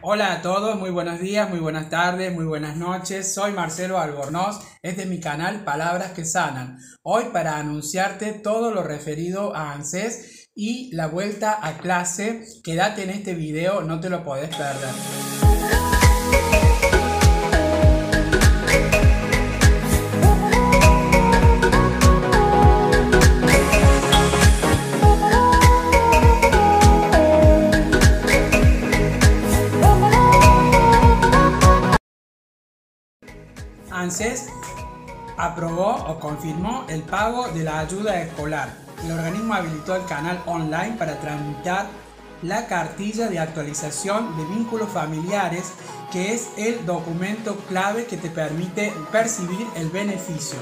Hola a todos, muy buenos días, muy buenas tardes, muy buenas noches. Soy Marcelo Albornoz, este es mi canal Palabras que Sanan. Hoy para anunciarte todo lo referido a ANSES y la vuelta a clase. Quédate en este video, no te lo podés perder. ANSES aprobó o confirmó el pago de la ayuda escolar. El organismo habilitó el canal online para tramitar la cartilla de actualización de vínculos familiares, que es el documento clave que te permite percibir el beneficio.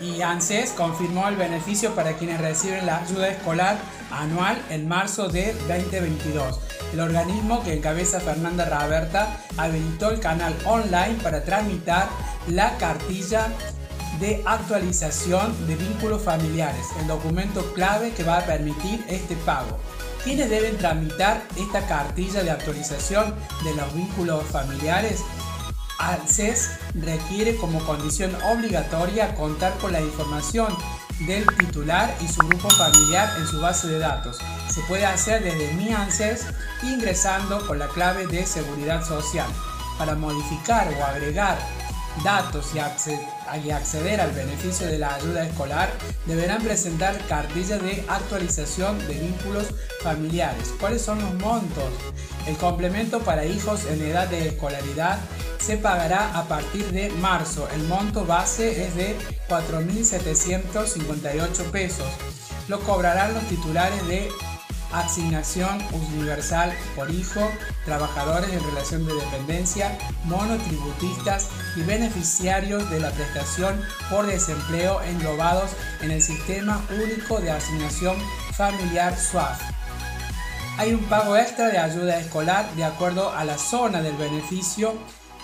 Y ANSES confirmó el beneficio para quienes reciben la ayuda escolar anual en marzo de 2022. El organismo que encabeza Fernanda Raberta habilitó el canal online para tramitar la cartilla de actualización de vínculos familiares, el documento clave que va a permitir este pago. ¿Quiénes deben tramitar esta cartilla de actualización de los vínculos familiares? ANSES requiere como condición obligatoria contar con la información del titular y su grupo familiar en su base de datos. Se puede hacer desde Mi ANSES ingresando con la clave de seguridad social. Para modificar o agregar datos y, acceder al beneficio de la ayuda escolar, deberán presentar cartilla de actualización de vínculos familiares. ¿Cuáles son los montos? El complemento para hijos en edad de escolaridad se pagará a partir de marzo. El monto base es de 4.758 pesos. Lo cobrarán los titulares de asignación universal por hijo, trabajadores en relación de dependencia, monotributistas y beneficiarios de la prestación por desempleo englobados en el Sistema Único de Asignación Familiar SUAF. Hay un pago extra de ayuda escolar de acuerdo a la zona del beneficio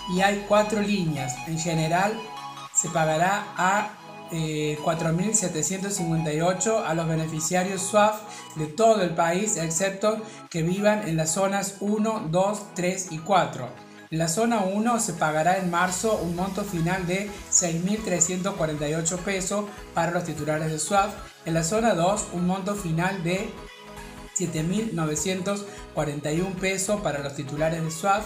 y hay cuatro líneas. En general se pagará a 4.758 eh, a los beneficiarios SWAF de todo el país, excepto que vivan en las zonas 1, 2, 3 y 4. En la zona 1 se pagará en marzo un monto final de 6.348 pesos para los titulares de SWAF. En la zona 2 un monto final de 7.941 pesos para los titulares de SWAF.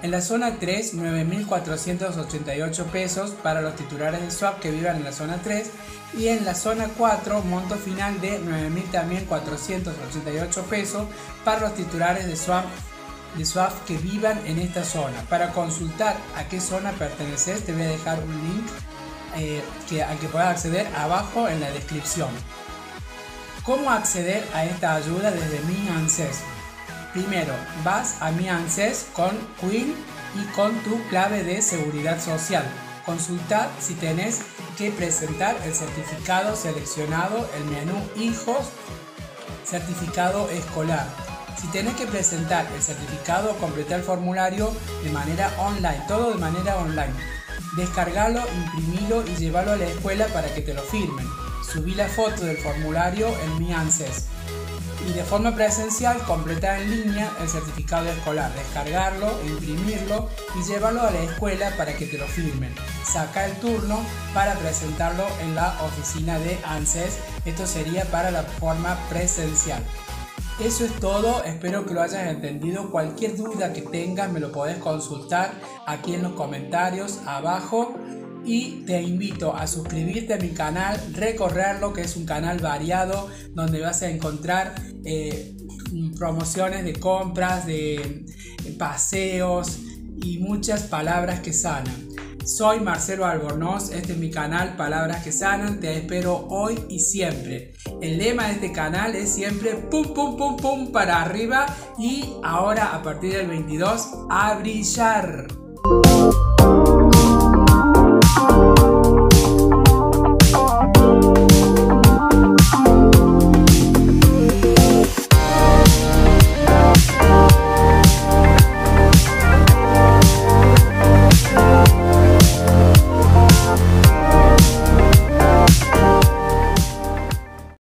En la zona 3, 9.488 pesos para los titulares de swap que vivan en la zona 3. Y en la zona 4, monto final de 9.488 pesos para los titulares de swap, de swap que vivan en esta zona. Para consultar a qué zona perteneces, te voy a dejar un link eh, que, al que puedas acceder abajo en la descripción. ¿Cómo acceder a esta ayuda desde mi ANSES? Primero, vas a mi ANSES con Queen y con tu clave de seguridad social. Consulta si tenés que presentar el certificado seleccionado, el menú Hijos, certificado escolar. Si tenés que presentar el certificado, completar el formulario de manera online, todo de manera online. Descargalo, imprimilo y llevarlo a la escuela para que te lo firmen. Subí la foto del formulario en mi ANSES y de forma presencial completar en línea el certificado escolar, descargarlo, imprimirlo y llevarlo a la escuela para que te lo firmen. Saca el turno para presentarlo en la oficina de ANSES. Esto sería para la forma presencial. Eso es todo, espero que lo hayas entendido. Cualquier duda que tengas me lo podés consultar aquí en los comentarios abajo y te invito a suscribirte a mi canal, recorrerlo, que es un canal variado donde vas a encontrar eh, promociones de compras, de paseos y muchas palabras que sanan. Soy Marcelo Albornoz, este es mi canal Palabras que Sanan, te espero hoy y siempre. El lema de este canal es siempre pum pum pum pum para arriba y ahora a partir del 22 a brillar. Thank you.